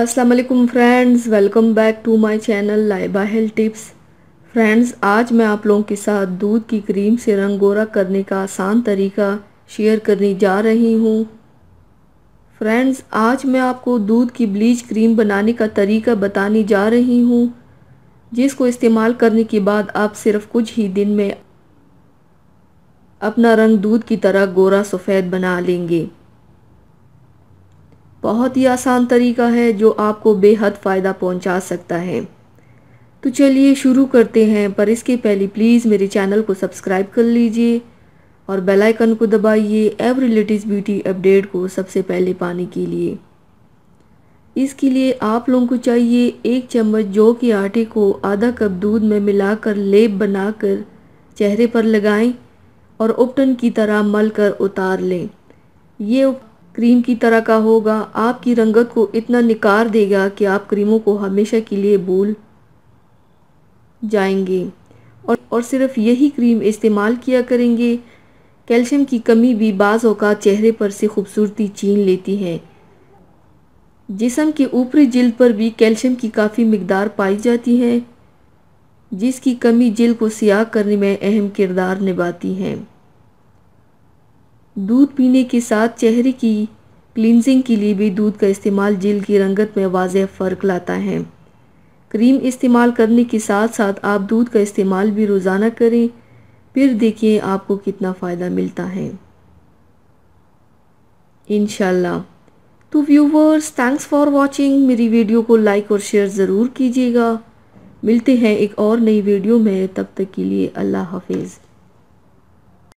वालेकुम friends welcome back to my channel Laiba health tips friends आज मैं आप लोगों के साथ दूध की क्रीम से रंग गोरा करने का आसान तरीका शेयर करने जा रही हूँ। फ्रेंड्स आज मैं आपको दूध की ब्लीच क्रीम बनाने का तरीका बताने जा रही हूँ, जिसको इस्तेमाल करने के बाद आप सिर्फ़ कुछ ही दिन में अपना रंग दूध की तरह गोरा सफ़ेद बना लेंगे। बहुत ही आसान तरीका है जो आपको बेहद फ़ायदा पहुँचा सकता है। तो चलिए शुरू करते हैं, पर इसके पहले प्लीज़ मेरे चैनल को सब्सक्राइब कर लीजिए और बेल आइकन को दबाइए एवरी लेटेस्ट ब्यूटी अपडेट को सबसे पहले पाने के लिए। इसके लिए आप लोगों को चाहिए एक चम्मच जौ के आटे को आधा कप दूध में मिलाकर लेप बनाकर चेहरे पर लगाएँ और उपटन की तरह मल कर उतार लें। ये क्रीम की तरह का होगा। आपकी रंगत को इतना निकार देगा कि आप क्रीमों को हमेशा के लिए भूल जाएँगे। और और सिर्फ़ यही क्रीम इस्तेमाल किया करेंगे। कैल्शियम की कमी भी बाज़ चेहरे पर से खूबसूरती छीन लेती है। जिसम के ऊपरी जिल्द पर भी कैल्शियम की काफ़ी मकदार पाई जाती है, जिसकी कमी जिल्द को सियाह करने में अहम किरदार निभाती है। दूध पीने के साथ चेहरे की क्लिनजिंग के लिए भी दूध का इस्तेमाल जिल की रंगत में वाज फ़र्क लाता है। क्रीम इस्तेमाल करने के साथ साथ आप दूध का इस्तेमाल भी रोज़ाना करें, फिर देखिए आपको कितना फ़ायदा मिलता है। इनशाला तो व्यूवर्स थैंक्स फॉर वॉचिंग मेरी वीडियो को लाइक और शेयर ज़रूर कीजिएगा। मिलते हैं एक और नई वीडियो में। तब तक के लिए अल्लाह हाफिज़।